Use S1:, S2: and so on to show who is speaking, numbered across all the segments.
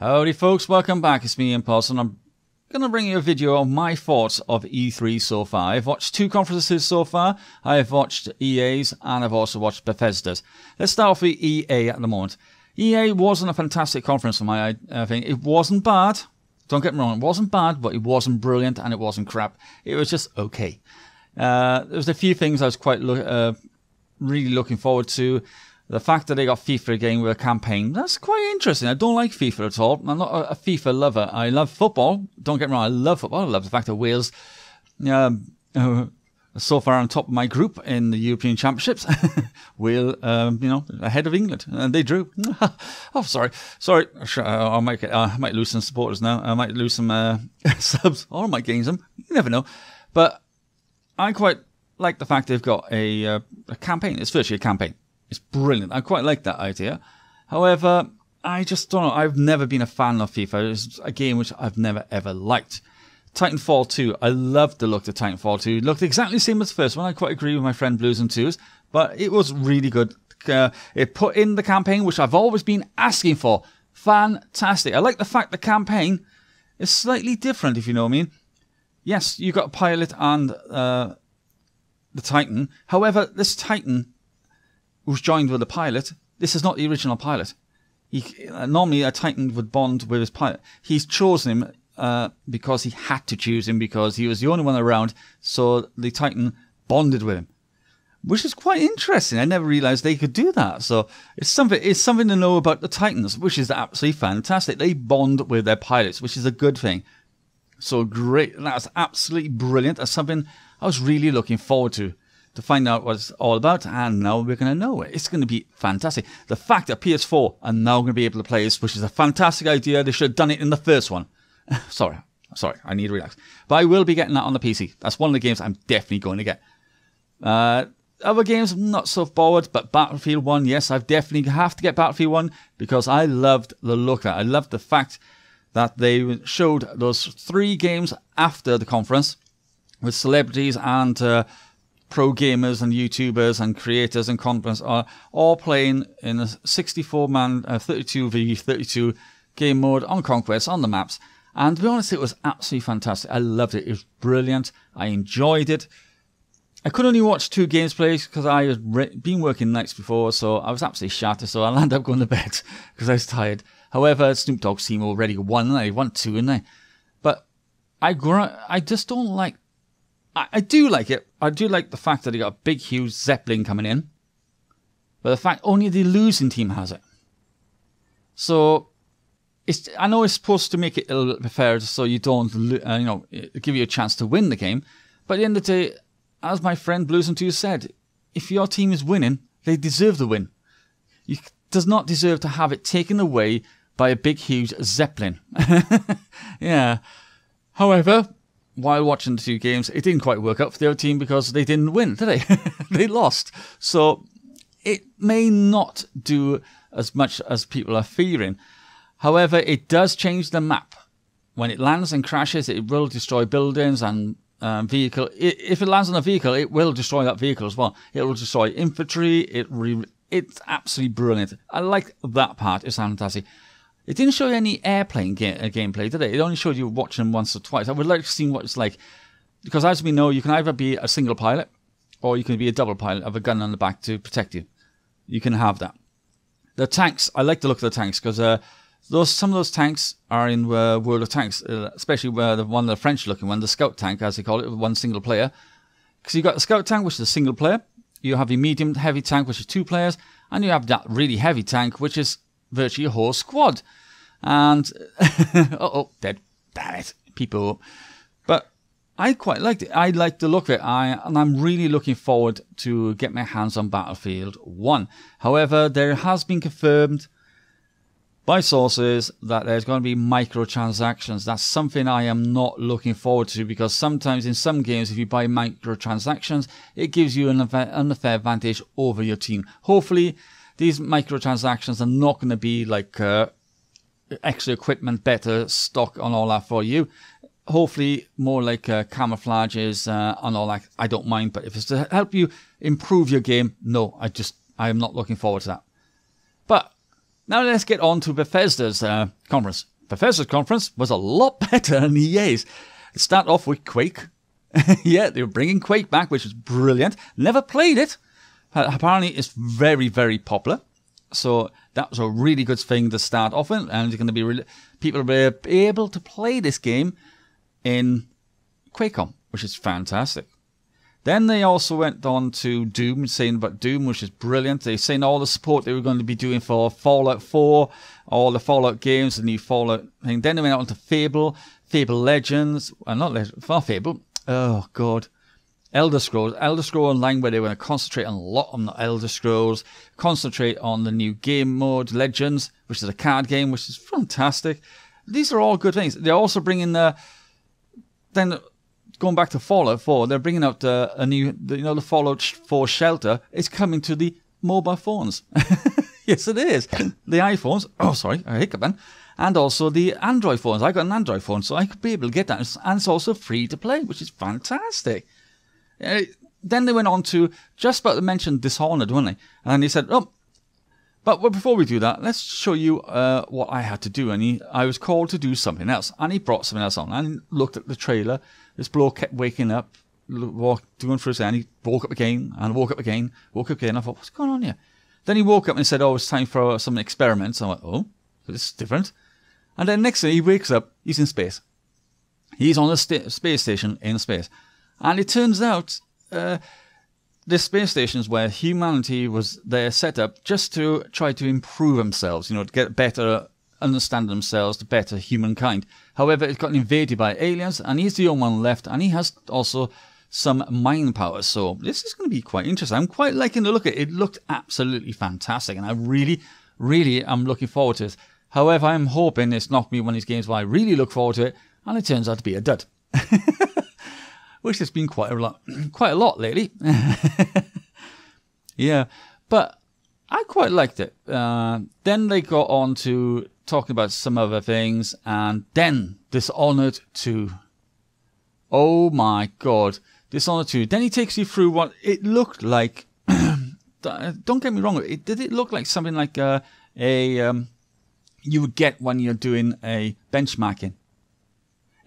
S1: Howdy folks, welcome back. It's me, Ian Paulson. I'm going to bring you a video of my thoughts of E3 so far. I've watched two conferences so far. I've watched EA's and I've also watched Bethesda's. Let's start off with EA at the moment. EA wasn't a fantastic conference for my I think. It wasn't bad. Don't get me wrong, it wasn't bad, but it wasn't brilliant and it wasn't crap. It was just okay. Uh, there was a few things I was quite uh, really looking forward to. The fact that they got FIFA again with a campaign, that's quite interesting. I don't like FIFA at all. I'm not a, FIFA lover. I love football. Don't get me wrong, I love football. I love the fact that Wales um, uh, so far on top of my group in the European Championships. Wales, um, you know, ahead of England, and they drew. oh, sorry, sorry. I might get, uh, I might lose some supporters now. I might lose some uh, subs, or I might gain some. You never know. But I quite like the fact they've got a, uh, a campaign. It's virtually a campaign. It's brilliant. I quite like that idea. However, I just don't know. I've never been a fan of FIFA. It's a game which I've never ever liked. Titanfall 2. I loved the look of Titanfall 2. It looked exactly the same as the first one. I quite agree with my friend Blues and Twos, but it was really good. Uh, it put in the campaign which I've always been asking for. Fantastic. I like the fact the campaign is slightly different, if you know what I mean. Yes, you got a pilot and uh, the Titan. However, this Titan was joined with a pilot. This is not the original pilot. He, uh, normally, a Titan would bond with his pilot. He's chosen him uh, because he had to choose him because he was the only one around. So the Titan bonded with him, which is quite interesting. I never realized they could do that. So it's something. It's something to know about the Titans, which is absolutely fantastic. They bond with their pilots, which is a good thing. So great. That's absolutely brilliant. That's something I was really looking forward to to find out what it's all about, and now we're going to know it. It's going to be fantastic. The fact that PS4 are now going to be able to play this, which is a fantastic idea. They should have done it in the first one. sorry, sorry, I need to relax. But I will be getting that on the PC. That's one of the games I'm definitely going to get. Uh, other games, not so forward, but Battlefield 1, yes, I definitely have to get Battlefield 1 because I loved the look of it. I loved the fact that they showed those three games after the conference with celebrities and uh, pro gamers and YouTubers and creators and conference are all playing in a 64 man, uh, 32 v 32 game mode on Conquest on the maps. And to be honest, it was absolutely fantastic. I loved it. It was brilliant. I enjoyed it. I could only watch two games plays because I had been working nights before, so I was absolutely shattered. So I ended up going to bed because I was tired. However, Snoop Dogg's team already won, they won two, and they. But I, I just don't like I, I do like it. I do like the fact that he got a big, huge Zeppelin coming in. But the fact only the losing team has it. So it's I know it's supposed to make it a little bit fair, so you don't uh, you know give you a chance to win the game. But at the end of the day, as my friend Blues and Two said, if your team is winning, they deserve the win. You does not deserve to have it taken away by a big, huge Zeppelin. yeah. However, while watching the two games, it didn't quite work out for the other team because they didn't win, did they? they lost. So it may not do as much as people are fearing. However, it does change the map. When it lands and crashes, it will destroy buildings and um, vehicle. If it lands on a vehicle, it will destroy that vehicle as well. It will destroy infantry. It re- it's absolutely brilliant. I like that part. It's fantastic. It didn't show you any airplane ga- uh, gameplay, did it? It only showed you watching once or twice. I would like to see what it's like. Because as we know, you can either be a single pilot or you can be a double pilot, have a gun on the back to protect you. You can have that. The tanks, I like the look of the tanks because uh, those some of those tanks are in uh, World of Tanks, uh, especially where the one the French looking one, the Scout tank as they call it, with one single player. Because you've got the Scout tank, which is a single player. You have the medium heavy tank, which is two players, and you have that really heavy tank, which is virtually a whole squad. And oh, dead. Damn it, people. But I quite liked it. I liked the look of it. I and I'm really looking forward to get my hands on Battlefield One. However, there has been confirmed by sources that there's going to be microtransactions. That's something I am not looking forward to because sometimes in some games, if you buy microtransactions, it gives you an unfair advantage over your team. Hopefully, these microtransactions are not going to be like uh, extra equipment, better stock on all that for you. Hopefully, more like uh, camouflages uh, and all that. I don't mind, but if it's to help you improve your game, no, I just I am not looking forward to that. But Now let's get on to Bethesda's uh, conference. Bethesda's conference was a lot better than EA's. It started off with Quake. yeah, they were bringing Quake back, which was brilliant. Never played it. Apparently, it's very, very popular. So that was a really good thing to start off with, and it's going to be really, people will be able to play this game in QuakeCon, which is fantastic. Then they also went on to Doom, saying about Doom, which is brilliant. They're saying all the support they were going to be doing for Fallout 4, all the Fallout games, the new Fallout thing. Then they went on to Fable, Fable Legends, well, not Legends, for Fable. Oh, God. Elder Scrolls, Elder Scrolls Online, where they going to concentrate on a lot on the Elder Scrolls, concentrate on the new game mode, Legends, which is a card game, which is fantastic. These are all good things. They're also bringing the. Then going back to Fallout 4, they're bringing out uh, a new, you know, the Fallout 4 shelter is coming to the mobile phones. yes, it is. The iPhones, oh, sorry, I hiccup and also the Android phones. I got an Android phone, so I could be able to get that. And it's also free to play, which is fantastic. Uh, then they went on to just about to mention Dishonored, weren't they? And he said, oh, but before we do that, let's show you uh, what I had to do. And he, I was called to do something else. And he brought something else on. And looked at the trailer. This bloke kept waking up, doing for a second. He woke up again and woke up again, woke up again. I thought, what's going on here? Then he woke up and said, oh, it's time for some experiments. I went, oh, this is different. And then next thing he wakes up, he's in space. He's on a sta- space station in space. And it turns out uh, the space stations where humanity was there set up just to try to improve themselves, you know, to get better understand themselves, to better humankind. However, it's got invaded by aliens, and he's the only one left, and he has also some mind power. So this is going to be quite interesting. I'm quite liking the look at it. It looked absolutely fantastic, and I really, really am looking forward to it. However, I'm hoping it's not me one of these games where I really look forward to it, and it turns out to be a dud. which has been quite a lot, quite a lot lately. yeah, but I quite liked it. Uh, then they got on to talking about some other things, and then Dishonored 2. Oh my god, Dishonored 2. Then he takes you through what it looked like. Don't get me wrong, it, did it look like something like a, a um, you would get when you're doing a benchmarking?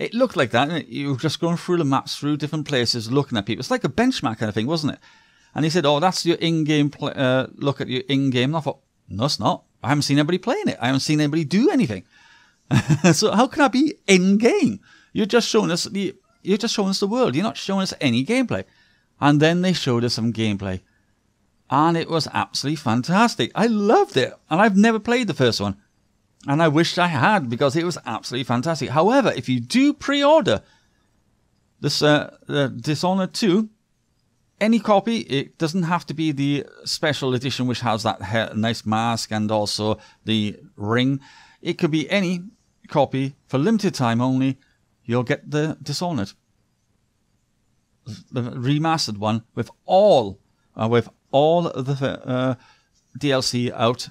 S1: It looked like that. You were just going through the maps, through different places, looking at people. It's like a benchmark kind of thing, wasn't it? And he said, "Oh, that's your in-game uh, look at your in-game." And I thought, "No, it's not. I haven't seen anybody playing it. I haven't seen anybody do anything. so how can I be in-game? You're just showing us the you're just showing us the world. You're not showing us any gameplay." And then they showed us some gameplay, and it was absolutely fantastic. I loved it, and I've never played the first one. And I wished I had because it was absolutely fantastic. However, if you do pre-order this uh, uh, Dishonored 2, any copy, it doesn't have to be the special edition which has that nice mask and also the ring. It could be any copy for limited time only. You'll get the Dishonored, the remastered one with all uh, with all the uh, DLC out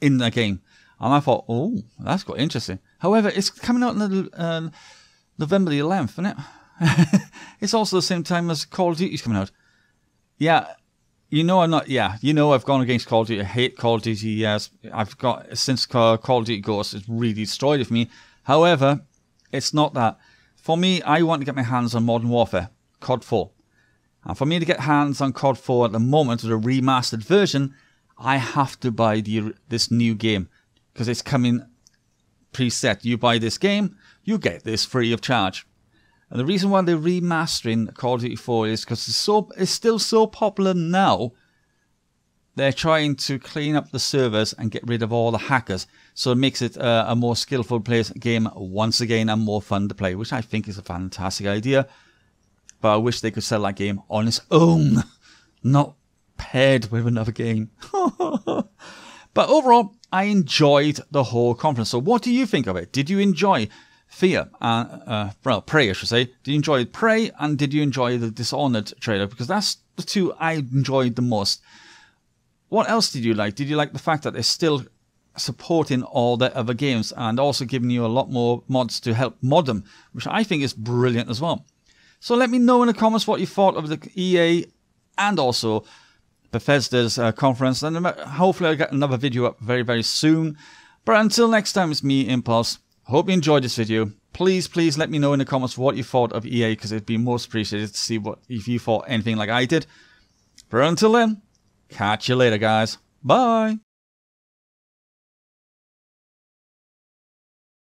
S1: in the game. And I thought, oh, that's quite interesting. However, it's coming out on uh, November the 11th, isn't it? it's also the same time as Call of Duty's coming out. Yeah, you know I'm not. Yeah, you know I've gone against Call of Duty. I hate Call of Duty. Yes, I've got since Call of Duty Ghosts. It's really destroyed me. However, it's not that. For me, I want to get my hands on Modern Warfare, COD 4. And for me to get hands on COD 4 at the moment with a remastered version, I have to buy the, this new game because it's coming preset. You buy this game, you get this free of charge. And the reason why they're remastering Call of Duty 4 is because it's so it's still so popular now. They're trying to clean up the servers and get rid of all the hackers, so it makes it a more skillful play game once again and more fun to play, which I think is a fantastic idea. But I wish they could sell that game on its own, not paired with another game. but overall, I enjoyed the whole conference. So, what do you think of it? Did you enjoy Fear? Uh, uh, well, Prey, I should say. Did you enjoy Prey and did you enjoy the Dishonored trailer? Because that's the two I enjoyed the most. What else did you like? Did you like the fact that they're still supporting all the other games and also giving you a lot more mods to help mod them, which I think is brilliant as well. So let me know in the comments what you thought of the EA and also Bethesda's uh, conference, and hopefully I'll get another video up very, very soon. But until next time, it's me, Impulse. Hope you enjoyed this video. Please, please let me know in the comments what you thought of EA, because it'd be most appreciated to see what if you thought anything like I did. But until then, catch you later, guys. Bye.